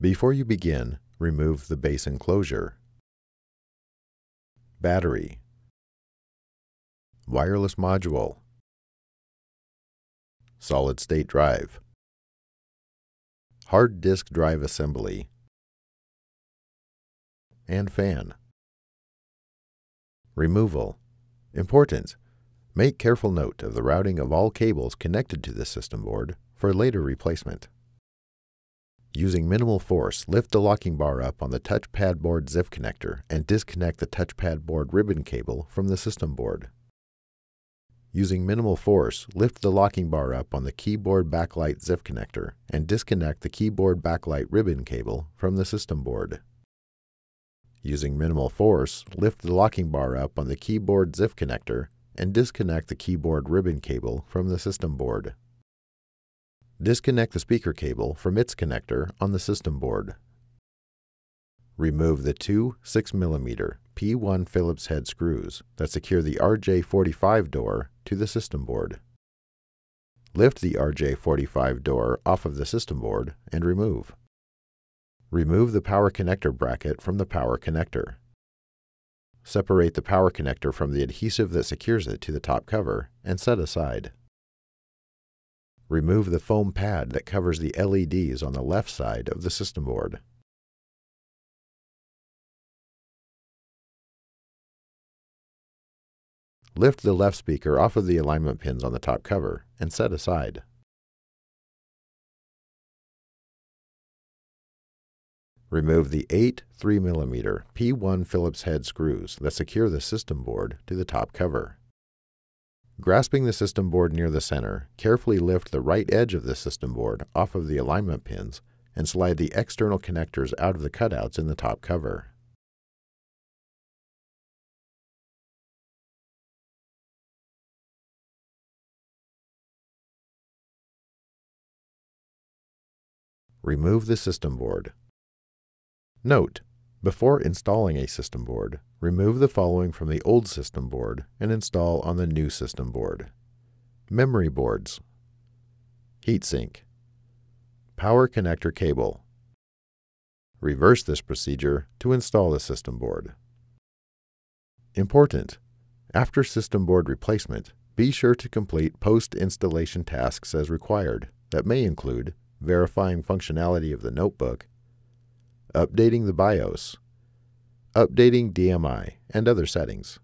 Before you begin, remove the base enclosure. Battery Wireless module Solid-state drive Hard disk drive assembly and fan. Removal Important! Make careful note of the routing of all cables connected to the system board for later replacement. Using minimal force, lift the locking bar up on the touchpad board ZIF connector and disconnect the touchpad board ribbon cable from the system board. Using minimal force, lift the locking bar up on the keyboard backlight ZIF connector and disconnect the keyboard backlight ribbon cable from the system board. Using minimal force, lift the locking bar up on the keyboard ZIF connector and disconnect the keyboard ribbon cable from the system board. Disconnect the speaker cable from its connector on the system board. Remove the two 6mm P1 Phillips head screws that secure the RJ45 door to the system board. Lift the RJ45 door off of the system board and remove. Remove the power connector bracket from the power connector. Separate the power connector from the adhesive that secures it to the top cover and set aside. Remove the foam pad that covers the LEDs on the left side of the system board. Lift the left speaker off of the alignment pins on the top cover and set aside. Remove the eight 3mm P1 Phillips head screws that secure the system board to the top cover. Grasping the system board near the center, carefully lift the right edge of the system board off of the alignment pins and slide the external connectors out of the cutouts in the top cover. Remove the system board. Note: Before installing a system board, remove the following from the old system board and install on the new system board. Memory boards, heatsink, power connector cable. Reverse this procedure to install the system board. Important! After system board replacement, be sure to complete post-installation tasks as required that may include verifying functionality of the notebook, updating the BIOS, updating DMI, and other settings.